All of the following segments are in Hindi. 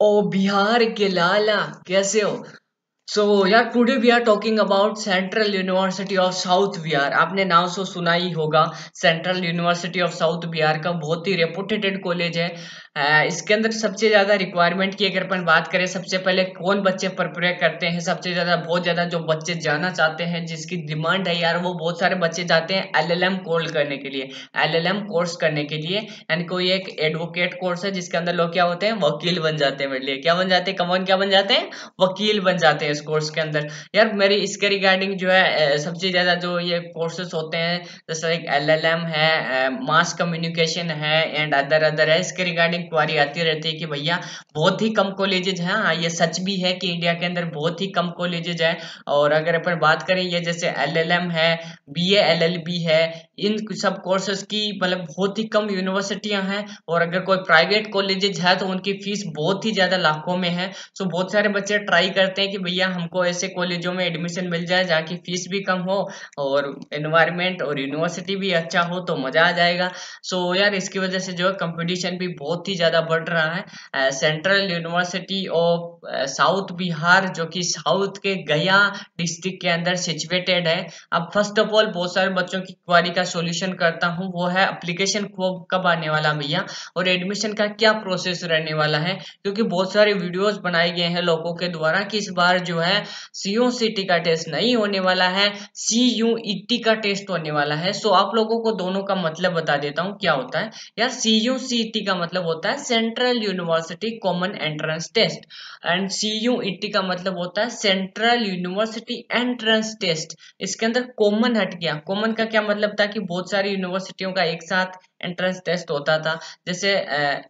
ओ बिहार के लाला कैसे हो? सो यार today we are talking about central university of south Bihar आपने नाम सो सुना ही होगा। Central university of south Bihar का बहुत ही रेपुटेटेड कॉलेज है। इसके अंदर सबसे ज़्यादा रिक्वायरमेंट की अगर अपन बात करें, सबसे पहले कौन बच्चे प्रिपेयर करते हैं? सबसे ज़्यादा, बहुत ज़्यादा जो बच्चे जाना चाहते हैं, जिसकी डिमांड है यार, वो बहुत सारे बच्चे जाते हैं एल एलएलएम कोर्स करने के लिए। एलएलएम कोर्स करने के लिए। यानी कोई एक एडवोकेट कोर्स है, जिसके अंदर लोग क्या होते हैं? वकील बन जाते हैं मेरे लिए। क्या बन जाते हैं? कमन क्या बन जाते हैं? वकील बन जाते हैं। इस कोर्स के अंदर। यार, मेरी इसके रिगार्डिंग जो है सबसे ज़्यादा जो ये कोर्सेस होते हैं, जैसे एक एलएलएम है मास कम्युनिकेशन है एंड अदर अदर है, इसके रिगार्डिंग क्वारी आती रहती है कि भैया, बहुत ही कम कॉलेजेज हैं हाँ ये सच भी है कि इंडिया के अंदर बहुत ही कम कॉलेजेज है, और अगर अपन बात करें, ये जैसे एल है बी एल है इन सब कोर्सेज की मतलब बहुत ही कम यूनिवर्सिटियाँ हैं, और अगर कोई प्राइवेट कॉलेजेज है तो उनकी फ़ीस बहुत ही ज़्यादा लाखों में है। सो बहुत सारे बच्चे ट्राई करते हैं कि भैया हमको ऐसे कॉलेजों में एडमिशन मिल जाए जहाँ की फ़ीस भी कम हो, और एनवायरमेंट और यूनिवर्सिटी भी अच्छा हो तो मज़ा आ जाएगा। सो यार, इसकी वजह से जो है कंपटीशन भी बहुत ही ज़्यादा बढ़ रहा है। Central university of south Bihar जो कि साउथ के गया डिस्ट्रिक्ट के अंदर सिचुएटेड है। अब फ़र्स्ट ऑफ़ ऑल बहुत सारे बच्चों की क्वारी का सोल्यूशन करता हूँ, वो है अप्लीकेशन कब आने वाला भैया? और एडमिशन का क्या प्रोसेस रहने वाला है? क्योंकि बहुत सारे वीडियोस बनाए गए हैं लोगों के द्वारा कि इस बार जो है सी का टेस्ट नहीं होने वाला है सी यू ई का टेस्ट होने वाला है। सो आप लोगों को दोनों का मतलब बता देता हूँ क्या होता है। यार सी यू सी का मतलब होता है central university common entrance test and C U E का मतलब होता है सेंट्रल यूनिवर्सिटी एंट्रेंस टेस्ट इसके अंदर कॉमन हट गया। कॉमन का क्या मतलब था कि बहुत सारी यूनिवर्सिटियों का एक साथ एंट्रेंस टेस्ट होता था। जैसे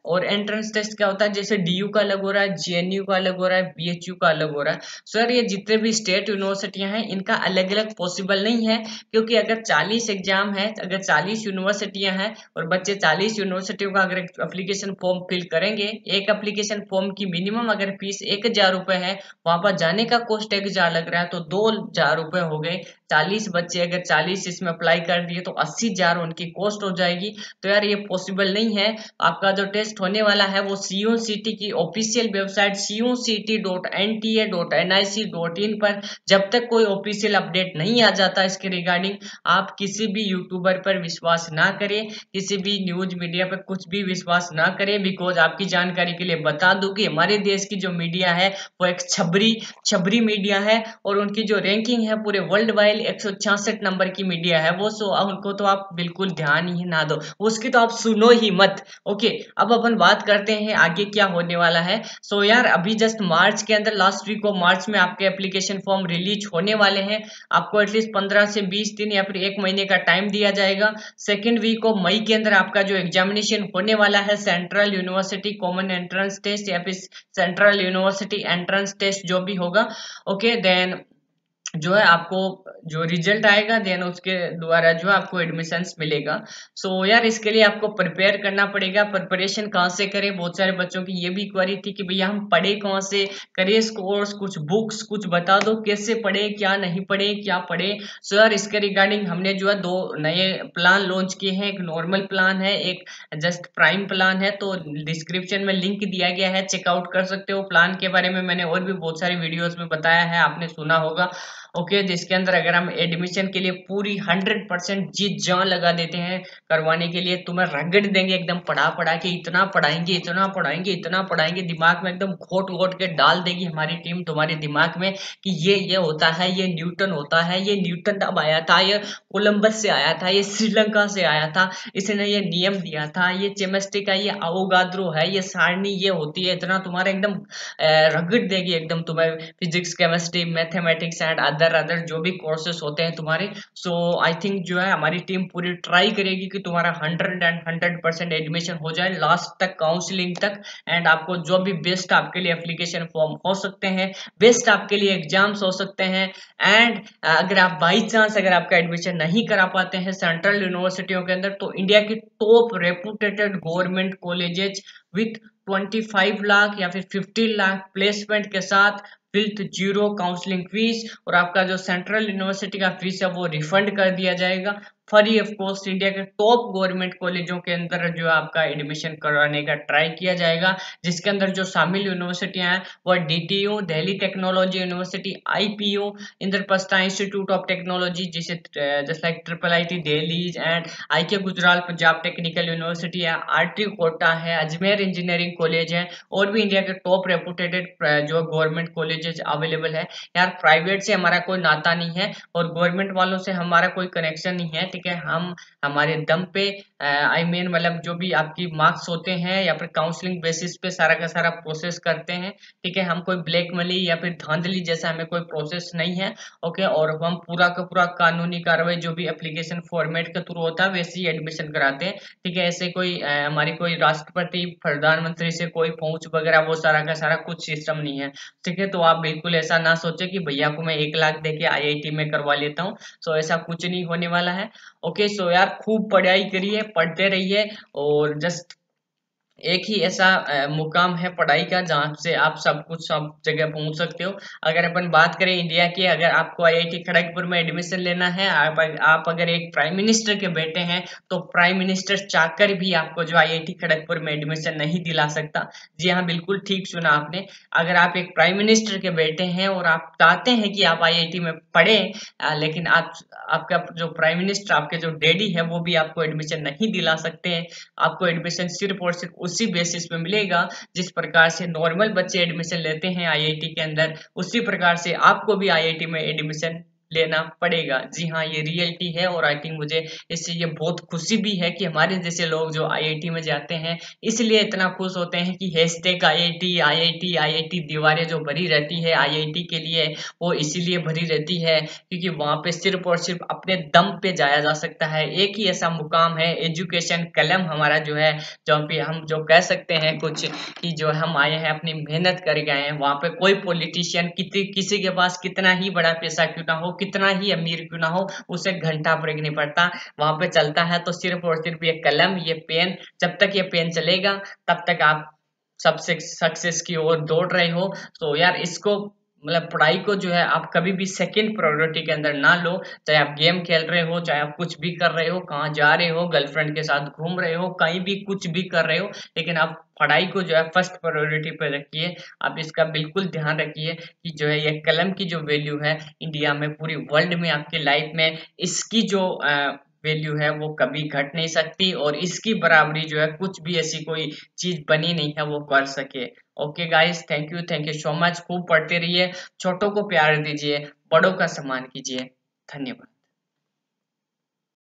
और एंट्रेंस टेस्ट क्या होता है? जैसे डीयू का अलग हो रहा है जे का अलग हो रहा है बीएचयू का अलग हो रहा है। सर ये जितने भी स्टेट यूनिवर्सिटियाँ हैं, इनका अलग अलग पॉसिबल नहीं है, क्योंकि अगर 40 एग्ज़ाम है, अगर 40 यूनिवर्सिटियाँ हैं, और बच्चे 40 यूनिवर्सिटियों का अगर एप्लीकेशन फॉर्म फिल करेंगे, एक अप्लीकेशन फॉर्म की मिनिमम अगर फ़ीस एक हज़ार रुपए है, वहाँ पर जाने का कॉस्ट एक हज़ार लग रहा है तो दो हज़ार रुपए हो गए। चालीस बच्चे अगर चालीस इसमें अप्लाई कर दिए तो अस्सी हज़ार उनकी कॉस्ट हो जाएगी। तो यार ये पॉसिबल नहीं है। आपका जो टेस्ट होने वाला है वो सीओ सिटी की official website CUET dot N T A dot N I C dot in पर जब तक कोई ऑफिशियल अपडेट नहीं आ जाता इसके रिगार्डिंग आप किसी भी यूट्यूबर पर विश्वास ना करें, किसी भी न्यूज़ मीडिया पर कुछ भी विश्वास ना करें बिकॉज़ आपकी जानकारी के लिए बता दू कि हमारे देश की जो मीडिया है, वो एक छबरी छबरी मीडिया है और उनकी जो रैंकिंग है पूरे वर्ल्ड वाइड एक सौ छियासठ नंबर की मीडिया है वो सो उनको तो आप बिल्कुल ध्यान ही ना दो। उसकी तो आप सुनो ही मत। ओके अब अपन बात करते हैं आगे क्या होने वाला है। सो so, यार अभी जस्ट मार्च के अंदर लास्ट वीक ऑफ़ मार्च में आपके एप्लीकेशन फॉर्म रिलीज़ होने वाले हैं। आपको एटलीस्ट पंद्रह से बीस दिन या फिर एक महीने का टाइम दिया जाएगा। सेकेंड वीक ऑफ़ मई के अंदर आपका जो एग्जामिनेशन होने वाला है central university common entrance test या फिर सेंट्रल यूनिवर्सिटी एंट्रेंस टेस्ट जो भी होगा। ओके देन जो है आपको जो रिज़ल्ट आएगा देन उसके द्वारा जो आपको एडमिशन मिलेगा। सो so, यार इसके लिए आपको प्रिपेयर करना पड़ेगा। प्रिपरेशन कहाँ से करें? बहुत सारे बच्चों की ये भी क्वारी थी कि भैया हम पढ़े कहाँ से? करें कोर्स कुछ बुक्स कुछ बता दो कैसे पढ़े क्या नहीं पढ़े क्या पढ़े? सो so, यार इसके रिगार्डिंग हमने जो है दो नए प्लान लॉन्च किए हैं। एक नॉर्मल प्लान है एक जस्ट प्राइम प्लान है। तो डिस्क्रिप्शन में लिंक दिया गया है चेकआउट कर सकते हो। प्लान के बारे में मैंने और भी बहुत सारी वीडियोज़ में बताया है आपने सुना होगा। ओके जिसके अंदर अगर हम एडमिशन के लिए पूरी हंड्रेड परसेंट जीत जान लगा देते हैं, करवाने के लिए तुम्हें रगड़ देंगे एकदम पढ़ा पढ़ा के, इतना पढ़ाएँगे इतना पढ़ाएँगे इतना पढ़ाएँगे, दिमाग में एकदम घोट घोट के डाल देगी हमारी टीम तुम्हारे दिमाग में, कि ये ये होता है, ये न्यूटन होता है, ये न्यूटन तब आया था, ये कोलंबस से आया था, ये श्रीलंका से आया था, इसने ये नियम दिया था, ये चेमेस्ट्री का ये अवोगाद्रो है, ये सारणी ये होती है, इतना तुम्हारा एकदम रगड़ देगी एकदम तुम्हें physics chemistry mathematics and other other जो भी कोर्सेस होते हैं तुम्हारे सो आई थिंक जो है हमारी टीम पूरी ट्राई करेगी कि तुम्हारा hundred and hundred percent admission हो जाए लास्ट तक काउंसलिंग तक एंड आपको जो भी बेस्ट आपके लिए एप्लीकेशन फॉर्म हो सकते हैं बेस्ट आपके लिए एग्ज़ाम्स हो सकते हैं एंड अगर आप बाई चांस अगर आपका एडमिशन नहीं करा पाते हैं सेंट्रल यूनिवर्सिटियों के अंदर तो इंडिया की top reputed government colleges with 25 lakh या फिर 15 लाख प्लेसमेंट के साथ फिफ्थ ज़ीरो काउंसलिंग फ़ीस और आपका जो सेंट्रल यूनिवर्सिटी का फ़ीस है, वो रिफंड कर दिया जाएगा। फ्री ऑफ़ कॉस्ट इंडिया के टॉप गवर्नमेंट कॉलेजों के अंदर जो आपका एडमिशन करवाने का ट्राई किया जाएगा, जिसके अंदर जो शामिल यूनिवर्सिटियाँ हैं वह D T U Delhi technology university I P IPU Indraprastha institute of technology जिसे just like triple I T Delhi and I K Gujral Punjab technical university है आर टी कोटा है अजमेर इंजीनियरिंग कॉलेज है, और भी इंडिया के टॉप रेपुटेटेड जो गवर्नमेंट कॉलेजेस अवेलेबल है। यार प्राइवेट से हमारा कोई नाता नहीं है, और गवर्नमेंट वालों से हमारा कोई कनेक्शन नहीं है ठीक है, हम हमारे दम पे आई मीन मतलब जो भी आपकी मार्क्स होते हैं या फिर काउंसलिंग बेसिस पे सारा का सारा प्रोसेस करते हैं, ठीक है, हम कोई ब्लैक मनी या फिर धांधली जैसा हमें कोई प्रोसेस नहीं है ओके और हम पूरा का पूरा कानूनी कार्रवाई जो भी एप्लीकेशन फॉर्मेट के थ्रू होता है, वैसे ही एडमिशन कराते हैं, ठीक है, ऐसे कोई हमारी कोई राष्ट्रपति, प्रधानमंत्री से कोई पहुँच वगैरह वो सारा का सारा कुछ सिस्टम नहीं है, ठीक है तो आप बिल्कुल ऐसा ना सोचे कि भैया को मैं एक लाख दे के आई में करवा लेता हूँ सो ऐसा कुछ नहीं होने वाला है ओके सो यार खूब पढ़ाई करिए पढ़ते रहिए और जस्ट एक ही ऐसा मुकाम है पढ़ाई का जहाँ से आप सब कुछ सब जगह पहुँच सकते हो। अगर अपन बात करें इंडिया की अगर आपको आईआईटी खड़गपुर में एडमिशन लेना है आप, आप अगर एक प्राइम मिनिस्टर के बेटे हैं तो प्राइम मिनिस्टर चाहकर भी आपको जो आईआईटी खड़गपुर में एडमिशन नहीं दिला सकता। जी हाँ बिल्कुल ठीक सुना आपने। अगर आप एक प्राइम मिनिस्टर के बेटे हैं और आप चाहते हैं कि आप आईआईटी में पढ़े लेकिन आप आपका जो प्राइम मिनिस्टर आपके जो डैडी है वो भी आपको एडमिशन नहीं दिला सकते हैं। आपको एडमिशन सिर्फ़ और सिर्फ़ उसी बेसिस पे मिलेगा, जिस प्रकार से नॉर्मल बच्चे एडमिशन लेते हैं आईआईटी के अंदर, उसी प्रकार से आपको भी आईआईटी में एडमिशन लेना पड़ेगा। जी हाँ ये रियलिटी है और आई थिंक मुझे इससे ये बहुत खुशी भी है कि हमारे जैसे लोग जो आईआईटी में जाते हैं, इसलिए इतना खुश होते हैं कि hashtag I I T I I T I I T दीवारें जो भरी रहती है आई आई टी के लिए, वो इसीलिए भरी रहती है क्योंकि वहाँ पे सिर्फ़ और सिर्फ़ अपने दम पे जाया जा सकता है। एक ही ऐसा मुकाम है एजुकेशन कलम हमारा जो है, जहाँ पे हम जो कह सकते हैं कुछ कि जो हम आए हैं, अपनी मेहनत कर गए हैं, वहाँ पे कोई पॉलिटिशियन किसी किसी के पास कितना ही बड़ा पैसा क्यों ना हो कितना ही अमीर क्यों ना हो, उसे घंटा फ़र्क नहीं पड़ता। वहाँ पे चलता है तो सिर्फ़ और सिर्फ़ ये कलम, ये पेन, जब तक ये पेन चलेगा, तब तक आप सबसे सक्सेस की ओर दौड़ रहे हो। तो यार इसको मतलब पढ़ाई को जो है आप कभी भी सेकंड प्रायोरिटी के अंदर ना लो, चाहे आप गेम खेल रहे हो, चाहे आप कुछ भी कर रहे हो, कहाँ जा रहे हो गर्लफ्रेंड के साथ घूम रहे हो, कहीं भी कुछ भी कर रहे हो, लेकिन आप पढ़ाई को जो है फ़र्स्ट प्रायोरिटी पर रखिए। आप इसका बिल्कुल ध्यान रखिए कि जो है ये कलम की जो वैल्यू है इंडिया में, पूरी वर्ल्ड में, आपकी लाइफ में, इसकी जो वैल्यू है वो कभी घट नहीं सकती और इसकी बराबरी जो है कुछ भी ऐसी कोई चीज़ बनी नहीं है वो कर सके। Okay guys thank you thank you so much खूब पढ़ते रहिए, छोटों को प्यार दीजिए, बड़ों का सम्मान कीजिए। धन्यवाद।